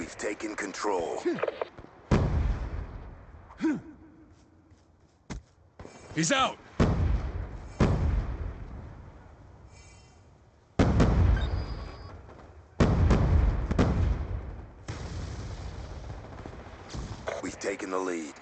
We've taken control. He's out! We've taken the lead.